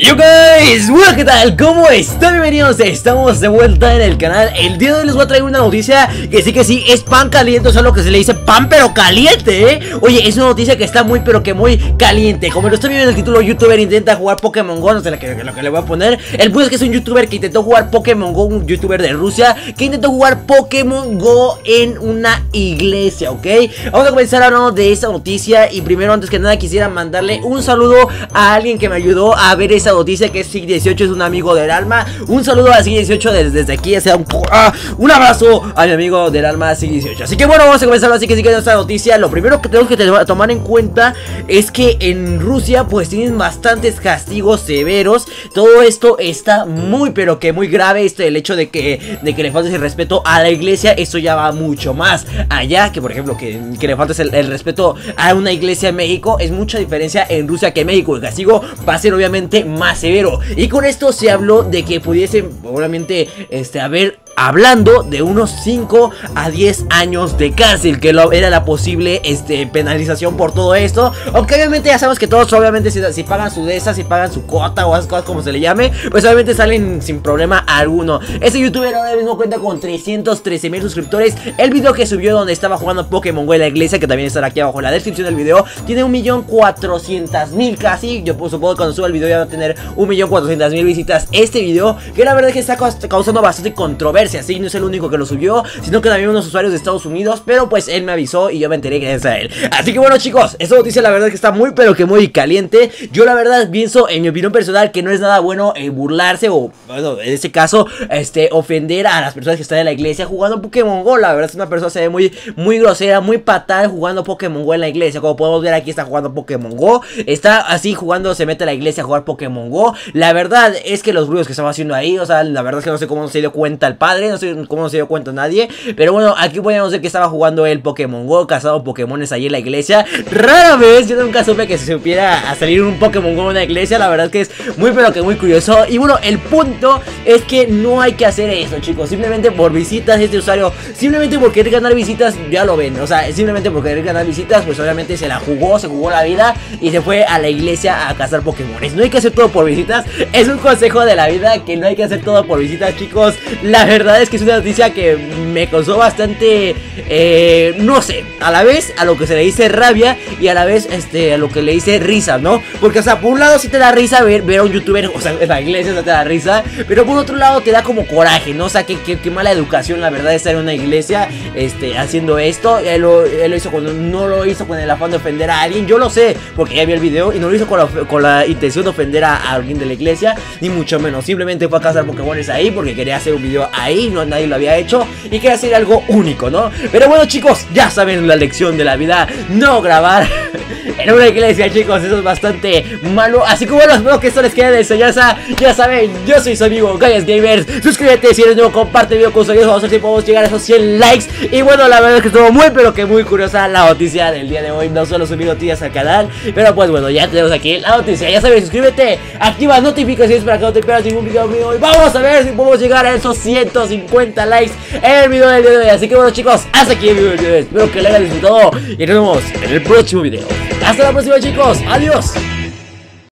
Yo guys, bueno, ¿qué tal? ¿Cómo están? Bienvenidos, estamos de vuelta en el canal El día de hoy les voy a traer una noticia que sí que sí es pan caliente, o sea, lo que se le dice pan pero caliente, ¿eh? Oye, es una noticia que está muy pero que muy caliente Como lo estoy viendo en el título, youtuber intenta jugar Pokémon GO, no sé lo que, lo que le voy a poner El punto es que es un youtuber que intentó jugar Pokémon GO, un youtuber de Rusia Que intentó jugar Pokémon GO en una iglesia, ¿ok? Vamos a comenzar hablando de esta noticia Y primero, antes que nada, quisiera mandarle un saludo a alguien que me ayudó a ver esa noticia que es SIG18, es un amigo del alma. Un saludo a SIG18 desde, desde aquí, sea un, ah, un abrazo a mi amigo del alma SIG18. Así que bueno, vamos a comenzar así que sí que esta noticia. Lo primero que tenemos que tomar en cuenta es que en Rusia pues tienen bastantes castigos severos. Todo esto está muy pero que muy grave. Este el hecho de que, de que le faltes el respeto a la iglesia, esto ya va mucho más allá que por ejemplo que, que le faltes el, el respeto a una iglesia en México. Es mucha diferencia en Rusia que en México. El castigo va a ser obviamente más severo. Y con esto se habló de que pudiese, obviamente, este, haber hablando de unos 5 a 10 años de cárcel, que era la posible este, penalización por todo esto. Aunque obviamente ya sabemos que todos, obviamente, si, pagan su de si pagan su cuota o esas cosas como se le llame, pues obviamente salen sin problema alguno. Este youtuber ahora mismo cuenta con 313 mil suscriptores. El video que subió donde estaba jugando Pokémon Go en la iglesia, que también estará aquí abajo en la descripción del video, tiene 1.400.000 casi. Yo supongo que cuando suba el video ya va a tener 1.400.000 visitas este video, que la verdad es que está causando bastante controversia así, no es el único que lo subió, sino que también unos usuarios de Estados Unidos, pero pues él me avisó y yo me enteré es a él. Así que bueno chicos, esta noticia la verdad que está muy pero que muy caliente. Yo la verdad pienso, en mi opinión personal, que no es nada bueno eh, burlarse o, bueno, en este caso, este, ofender a las personas que están en la iglesia jugando Pokémon GO. La verdad es que una persona se ve muy, muy grosera, muy patada jugando Pokémon GO en la iglesia. Como podemos ver aquí está jugando Pokémon GO. Está así jugando, se mete a la iglesia a jugar Pokémon GO. La verdad es que los ruidos que estaba haciendo ahí, o sea, la verdad es que no sé cómo se dio cuenta el padre no sé cómo se dio cuenta nadie. Pero bueno, aquí podemos ver que estaba jugando el Pokémon Go, cazado Pokémones ahí en la iglesia. Rara vez, yo nunca supe que se supiera a salir un Pokémon Go en una iglesia. La verdad es que es muy, pero que muy curioso. Y bueno, el punto es que no hay que hacer eso, chicos. Simplemente por visitas, este usuario, simplemente por querer ganar visitas, ya lo ven. O sea, simplemente por querer ganar visitas, pues obviamente se la jugó, se jugó la vida y se fue a la iglesia a cazar Pokémones. No hay que hacer todo por visitas. Es un consejo de la vida que no hay que hacer todo por visitas, chicos. La verdad es que es una noticia que me causó bastante, eh, no sé, a la vez a lo que se le dice rabia y a la vez este, a lo que le dice risa, ¿no? Porque, o sea, por un lado sí te da risa ver, ver a un youtuber, o sea, en la iglesia no te da risa, pero por otro lado te da como coraje, ¿no? O sea, que, mala educación, la verdad, estar en una iglesia este, haciendo esto. Él lo, él lo, hizo cuando no lo hizo con el afán de ofender a alguien, yo lo sé, porque ya vi el video y no lo hizo con la, con la intención de ofender a, alguien de la iglesia, ni mucho menos. Simplemente fue a cazar Pokémones ahí porque quería hacer un video ahí, no nadie lo había hecho y quería hacer algo único, ¿no? Pero bueno, chicos, ya saben la lección de la vida, no grabar en una iglesia, chicos, eso es bastante malo. Así que bueno, espero que esto les quede de enseñanza. Ya saben, yo soy su amigo Gallas Gamers. Suscríbete si eres nuevo, comparte el video con sus amigos. Vamos a ver si podemos llegar a esos 100 likes. Y bueno, la verdad es que estuvo muy, pero que muy curiosa la noticia del día de hoy. No solo subí noticias al canal, pero pues bueno, ya tenemos aquí la noticia. Ya sabes, suscríbete, activa notificaciones para que no te pierdas ningún video mío. Y vamos a ver si podemos llegar a esos 150 likes en el video del día de hoy. Así que bueno, chicos, hasta aquí el video de hoy. Espero que lo hayan disfrutado y nos vemos en el próximo video. Hasta la próxima chicos, adiós.